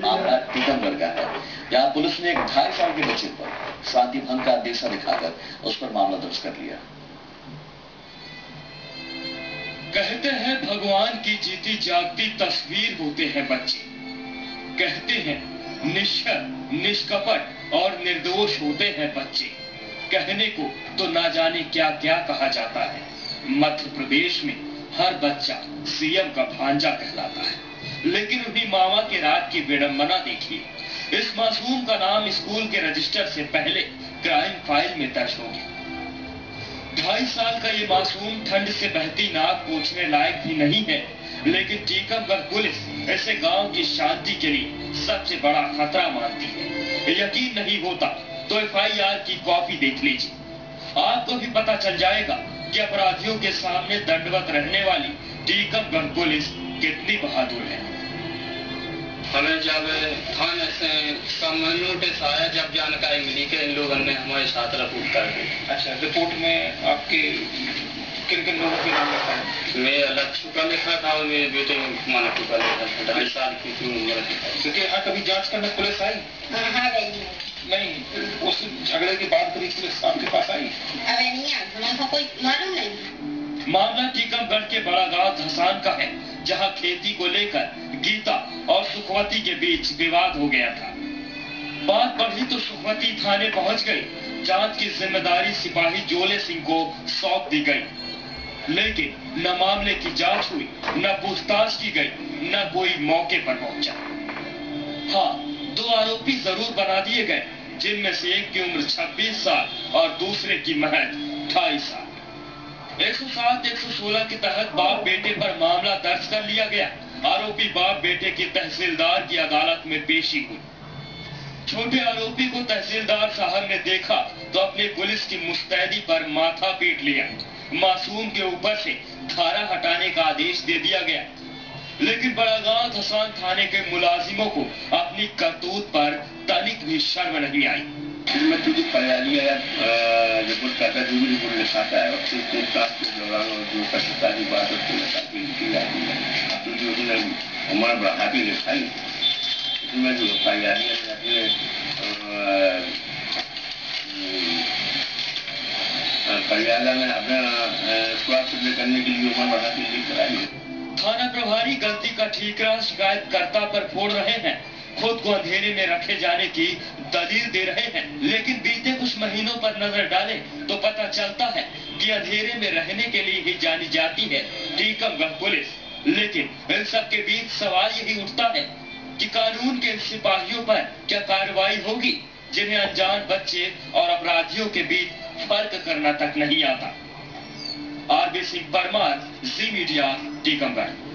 मामला टीकमगढ़ का है। यहाँ पुलिस ने एक ढाई साल के बच्चे पर शांति भंग का अंदेशा दिखाकर उस पर मामला दर्ज कर लिया। कहते हैं भगवान की जीती जागती तस्वीर होते हैं बच्चे। कहते हैं निश्चर निष्कपट और निर्दोष होते हैं बच्चे। कहने को तो ना जाने क्या क्या कहा जाता है। मध्य प्रदेश में हर बच्चा सीएम का भांजा कहलाता है। लेकिन उन्हीं मामा के राज की विडंबना देखिए इस मासूम का नाम स्कूल के रजिस्टर से पहले क्राइम फ़ाइल में दर्ज हो गया। ढाई साल का ये मासूम ठंड से बहती नाक पूछने लायक भी नहीं है, लेकिन टीकमगढ़ पुलिस ऐसे गाँव की शांति के लिए सबसे बड़ा खतरा मानती है। यकीन नहीं होता तो एफआईआर की कॉपी देख लीजिए। आपको भी पता चल जाएगा कि अपराधियों के सामने दंडवत रहने वाली टीकमगढ़ पुलिस कितनी बहादुर है। हमें जब थाने से कम नोटिस आया जब जानकारी मिली कि इन लोगों ने हमारे साथ रिपोर्ट कर दी। अच्छा रिपोर्ट में आपके किन किन लोगों के नाम लिखा है? मेरा लक्ष्य का लिखा था और मेरे बेटे माना का लिखा था। ढाई साल की थी उम्र देखिए यहाँ कभी जाँच करने पुलिस आई? हाँ नहीं। उस झगड़े के बाद कभी पुलिस आपके पास आई? अबे नहीं कोई मालूम नहीं। मामला टीकमगढ़ के बड़ा गाँव धसान का है। जहाँ खेती को लेकर गीता और सुखवती के बीच विवाद हो गया था। बात बढ़ी तो सुखवती थाने पहुँच गई जाँच की ज़िम्मेदारी सिपाही जोले सिंह को सौंप दी गई। लेकिन न मामले की जाँच हुई, न पूछताछ की गई, न कोई मौके पर पहुँचा। हाँ दो आरोपी ज़रूर बना दिए गए, जिनमें से एक की उम्र 26 साल और दूसरे की महज ढाई साल। 107 116 के तहत बाप बेटे पर मामला दर्ज कर लिया गया। आरोपी बाप बेटे की तहसीलदार की अदालत में पेशी हुई। छोटे आरोपी को तहसीलदार साहब ने देखा तो अपनी पुलिस की मुस्तैदी पर माथा पीट लिया। मासूम के ऊपर से धारा हटाने का आदेश दे दिया गया। लेकिन बड़ागांव धसान थाने के मुलाजिमों को अपनी करतूत पर तनिक भी शर्म नहीं आई। मैं तुझे पढ़ाली आया रिपोर्ट करता जो भी रिपोर्ट लिखाता है उससे पूछताछ के दौरान और जो कठिनता की बात उसको लिखा के लिखी जाती है तो जो उसने उम्र बढ़ा के लिखाई इसमें जो पढ़ाली अपने परियाला में अपना स्वास्थ्य करने के लिए उम्र बढ़ा के लिख कराई थाना प्रभारी गलती का ठीकरा शिकायतकर्ता पर फोड़ रहे हैं खुद को अंधेरे में रखे जाने की दलील दे रहे हैं। लेकिन बीते कुछ महीनों पर नज़र डालें तो पता चलता है कि अंधेरे में रहने के लिए ही जानी जाती है टीकमगढ़ पुलिस। लेकिन इन सब के बीच सवाल यही उठता है कि कानून के सिपाहियों पर क्या कार्रवाई होगी, जिन्हें अनजान बच्चे और अपराधियों के बीच फ़र्क करना तक नहीं आता। RB Singh Parmar, Zee media, Tikamgarh.